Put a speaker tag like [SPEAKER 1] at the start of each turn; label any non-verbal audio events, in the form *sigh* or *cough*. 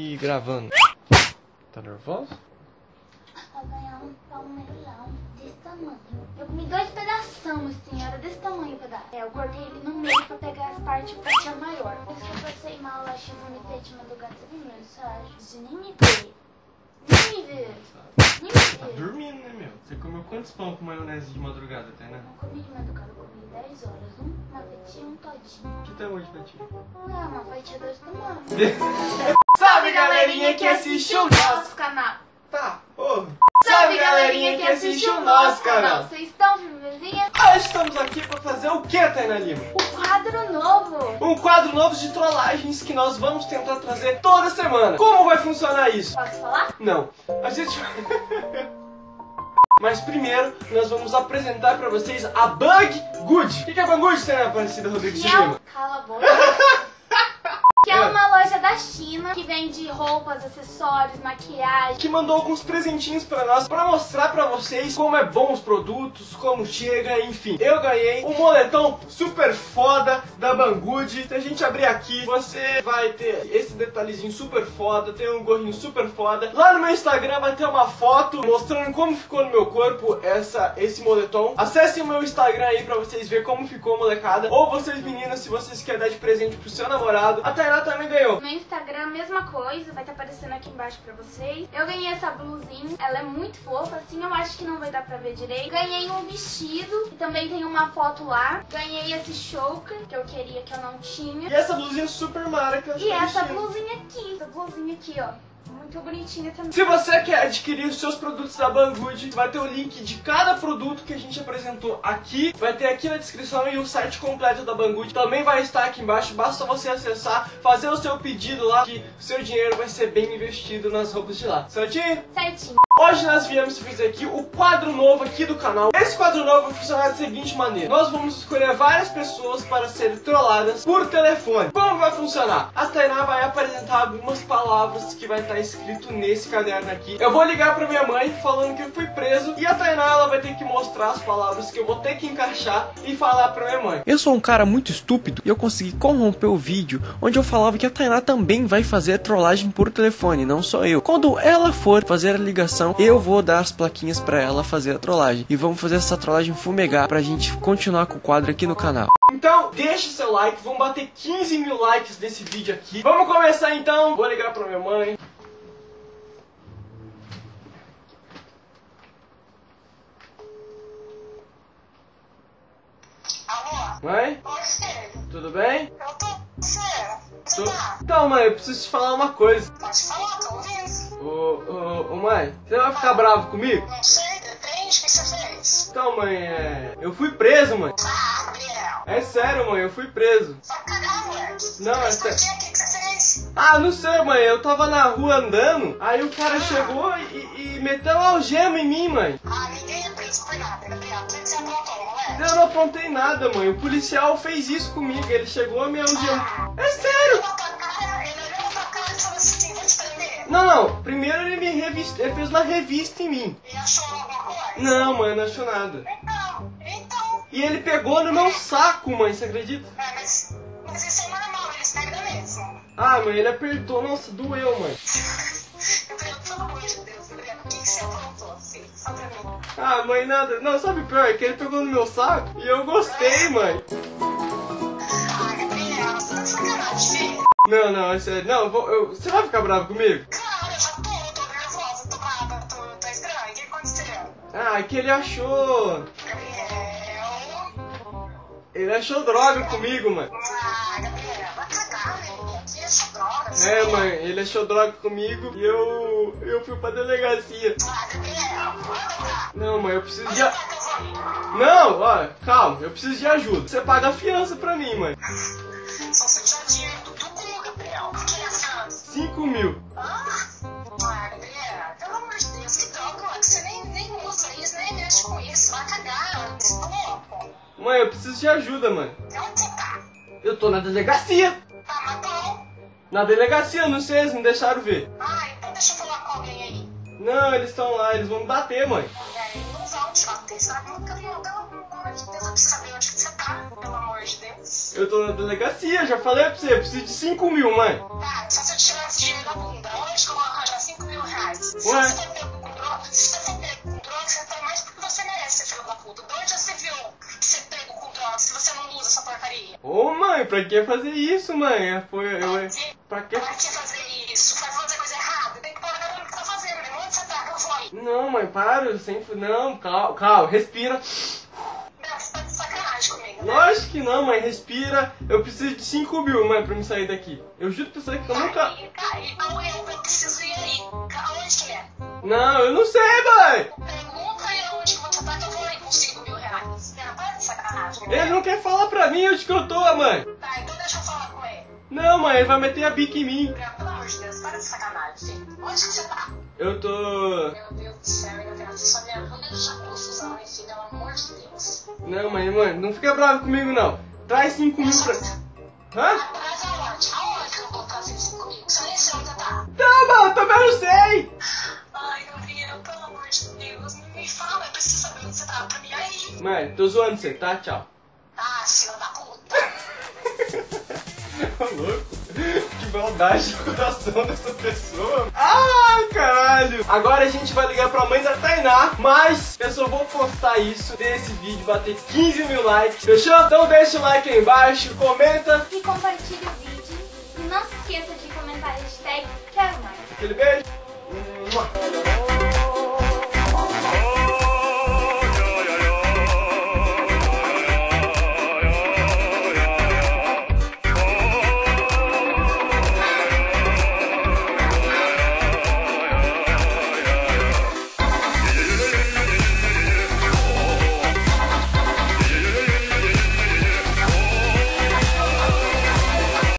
[SPEAKER 1] E gravando. Tá nervoso?
[SPEAKER 2] Pra ganhar um palmeirão desse tamanho. Eu comi dois pedação, assim, era desse tamanho o pedaço. É, eu cortei ele no meio pra pegar as partes pra tinha maior. Mas se eu passei mal, eu acho que ter de madrugada. Você viu mensagem? Você nem me vê. Nem me vê. Nem
[SPEAKER 1] Tá
[SPEAKER 2] me vê.
[SPEAKER 1] dormindo, né, meu? Você comeu quantos pão com maionese de madrugada, Tainá?
[SPEAKER 2] Não comi de madrugada, eu comi 10 horas. Um, uma fatia, um todinho.
[SPEAKER 1] Que tamanho de fatia?
[SPEAKER 2] Ah, uma fatia desse tamanho. *laughs* *laughs*
[SPEAKER 1] Salve, galerinha que assiste o nosso...
[SPEAKER 2] canal.
[SPEAKER 1] Tá, ô. Salve, galerinha que assiste o nosso canal.
[SPEAKER 2] Vocês estão firmezinha?
[SPEAKER 1] Hoje estamos aqui pra fazer o que, Tainá Lima?
[SPEAKER 2] O quadro novo.
[SPEAKER 1] Um quadro novo de trollagens que nós vamos tentar trazer toda semana. Como vai funcionar isso?
[SPEAKER 2] Posso falar?
[SPEAKER 1] Não. A gente. *laughs* Mas primeiro, nós vamos apresentar pra vocês a Bug Good. O que que é Bug Good, Tainá Aparecida Rodrigues de Lima?
[SPEAKER 2] Cala a boca. *laughs* que é uma loja da China que vende roupas, acessórios, maquiagem.
[SPEAKER 1] que mandou alguns presentinhos pra nós pra mostrar pra vocês como é bom os produtos, como chega, enfim. Eu ganhei um moletom super foda da Banggood. Se a gente abrir aqui, você vai ter esse detalhezinho super foda, tem um gorrinho super foda. Lá no meu Instagram vai ter uma foto mostrando como ficou no meu corpo essa esse moletom. Acessem o meu Instagram aí pra vocês verem como ficou molecada. Ou vocês meninas, se vocês querem dar de presente pro seu namorado. A Tainá também ganhou.
[SPEAKER 2] No Instagram, mesma coisa, vai estar aparecendo aqui embaixo pra vocês. Eu ganhei essa blusinha, ela é muito fofa, assim eu acho que não vai dar pra ver direito. Ganhei um vestido, e também tem uma foto lá. Ganhei esse choker, que eu queria que eu não tinha.
[SPEAKER 1] E essa blusinha super mara que eu
[SPEAKER 2] E essa blusinha aqui, essa blusinha aqui, ó. Muito bonitinha também.
[SPEAKER 1] Se você quer adquirir os seus produtos da Banggood, vai ter o link de cada produto que a gente apresentou aqui. Vai ter aqui na descrição e o site completo da Banggood também vai estar aqui embaixo. Basta você acessar, fazer o seu pedido lá, que o seu dinheiro vai ser bem investido nas roupas de lá. Certinho?
[SPEAKER 2] Certinho.
[SPEAKER 1] Hoje nós viemos fazer aqui o quadro novo aqui do canal. Esse quadro novo vai funcionar da seguinte maneira. Nós vamos escolher várias pessoas para serem trolladas por telefone. Como vai funcionar? A Tainá vai apresentar algumas palavras que vai estar escrito nesse caderno aqui. Eu vou ligar pra minha mãe falando que eu fui preso e a Tainá ela vai ter que mostrar as palavras que eu vou ter que encaixar e falar pra minha mãe.
[SPEAKER 3] Eu sou um cara muito estúpido e eu consegui corromper o vídeo onde eu falava que a Tainá também vai fazer trollagem por telefone, não só eu. Quando ela for fazer a ligação, eu vou dar as plaquinhas pra ela fazer a trollagem. E vamos fazer essa trollagem fumegar pra gente continuar com o quadro aqui no canal.
[SPEAKER 1] Então, deixa o seu like, vamos bater 15 mil likes nesse vídeo aqui. Vamos começar então. Vou ligar pra minha mãe.
[SPEAKER 4] Alô?
[SPEAKER 1] Mãe,
[SPEAKER 4] Oi, filho.
[SPEAKER 1] tudo bem?
[SPEAKER 4] Eu tô. Você
[SPEAKER 1] Tô-
[SPEAKER 4] tá?
[SPEAKER 1] Então, mãe, eu preciso te falar uma coisa. Ô, ô, mãe, você vai ficar bravo comigo?
[SPEAKER 4] Não sei, depende. O que você fez?
[SPEAKER 1] Então, mãe, é... eu fui preso, mãe.
[SPEAKER 4] Ah, Gabriel.
[SPEAKER 1] É sério, mãe, eu fui preso.
[SPEAKER 4] Cagar, moleque.
[SPEAKER 1] Não, é sério.
[SPEAKER 4] O que você fez?
[SPEAKER 1] Ah, não sei, mãe, eu tava na rua andando, aí o cara chegou e, e meteu uma algema em mim, mãe.
[SPEAKER 4] Ah, ninguém é preso por nada, Gabriel. O que você aprontou, moleque?
[SPEAKER 1] Eu não apontei nada, mãe. O policial fez isso comigo, ele chegou e me algemou. É sério! Não, não, primeiro ele me revist... ele fez uma revista em mim.
[SPEAKER 4] E achou alguma coisa?
[SPEAKER 1] Não, mãe, não achou nada.
[SPEAKER 4] Então, então.
[SPEAKER 1] E ele pegou no meu saco, mãe, você acredita?
[SPEAKER 4] É, mas, mas isso é normal, eles pegam mesmo.
[SPEAKER 1] Ah, mãe, ele apertou, nossa, doeu, mãe. *laughs*
[SPEAKER 4] Gabriel, pelo amor de Deus, Gabriel, o que que você aprontou, filho? Só pra mim.
[SPEAKER 1] Ah, mãe, nada. Não, sabe o pior? É que ele pegou no meu saco e eu gostei, mãe.
[SPEAKER 4] Ah, Gabriel, você tá sacanagem, filho.
[SPEAKER 1] Não, não, é sério. Não, eu vou, eu- você vai ficar bravo comigo? Ah, é que ele achou.
[SPEAKER 4] Gabriel.
[SPEAKER 1] Ele achou droga comigo,
[SPEAKER 4] você-
[SPEAKER 1] É, mãe, ele achou droga comigo e eu. eu fui pra delegacia.
[SPEAKER 4] Ah.
[SPEAKER 1] Não, mãe, eu preciso de. A-. Não, ó, calma, eu preciso de ajuda. Você paga a fiança pra mim, mãe.
[SPEAKER 4] Só se eu tiver dinheiro do cu, Gabriel. O que é essa?
[SPEAKER 1] 5 mil.
[SPEAKER 4] Ah,
[SPEAKER 1] Mãe, eu preciso de ajuda, mãe.
[SPEAKER 4] Onde tá?
[SPEAKER 1] Eu tô na delegacia.
[SPEAKER 4] Ah, mas bom.
[SPEAKER 1] Na delegacia, não sei, eles não deixaram ver.
[SPEAKER 4] Ah, então deixa eu falar com alguém aí.
[SPEAKER 1] Não, eles estão lá, eles vão me bater, mãe.
[SPEAKER 4] É, não vão te bater, sabe? Não, pelo amor de Deus, eu preciso saber onde que você tá, pelo amor de Deus.
[SPEAKER 1] Eu tô na delegacia, já falei pra você, eu preciso de 5 mil, mãe.
[SPEAKER 4] Ah, só se eu tirasse dinheiro da bunda. Se
[SPEAKER 1] Ué?
[SPEAKER 4] você for pego com droga,
[SPEAKER 1] pra que fazer isso, mãe? É, Foi, eu, pra que?
[SPEAKER 4] Pra que fazer isso? Vai fazer coisa errada? Tem que parar no que tá fazendo, né? Onde você tá? Vou aí.
[SPEAKER 1] Não, mãe, para, eu sempre. Não, calma, calma, respira.
[SPEAKER 4] Não, você tá de sacanagem comigo, né?
[SPEAKER 1] Lógico que não, mãe, respira. Eu preciso de 5 mil, mãe, pra me sair daqui. Eu juro pra você que eu nunca.
[SPEAKER 4] Aí, aí, aonde eu preciso ir aí? Aonde que é?
[SPEAKER 1] Não, eu não sei, mãe!
[SPEAKER 4] Pergunta aí aonde que você tá que eu vou aí com 5 mil reais. Não, para de sacanagem.
[SPEAKER 1] Ele não quer falar pra mim onde que eu tô, mãe. Não, mãe, ele vai meter a bica em mim.
[SPEAKER 4] Pelo amor de Deus, para de sacanagem. Onde que você tá?
[SPEAKER 1] Eu tô.
[SPEAKER 4] Meu Deus do céu, meu Deus, só me ajuda a deixar confusão filho, pelo amor de Deus.
[SPEAKER 1] Não, mãe, mãe, não fica bravo comigo, não. Traz 5 mil pra. Hã?
[SPEAKER 4] Atrás aonde? Aonde que eu vou trazer isso comigo? Você nem sei onde tá.
[SPEAKER 1] Não, mano, também não sei!
[SPEAKER 4] Ai, Gabriel, pelo amor de Deus, me fala, eu preciso saber onde você tá pra mim aí.
[SPEAKER 1] Mãe, tô zoando você, tá? Tchau.
[SPEAKER 4] Ah, filha da puta. *laughs*
[SPEAKER 1] Ô, louco. Que maldade de coração dessa pessoa. Ah, caralho. Agora a gente vai ligar pra mãe da Tainá, mas eu só vou postar isso desse vídeo bater 15 mil likes, fechou? Então deixa o like aí embaixo, comenta.
[SPEAKER 2] E compartilhe o vídeo. E não se esqueça de comentar a hashtag Quero Mais.
[SPEAKER 1] Aquele beijo. Mua.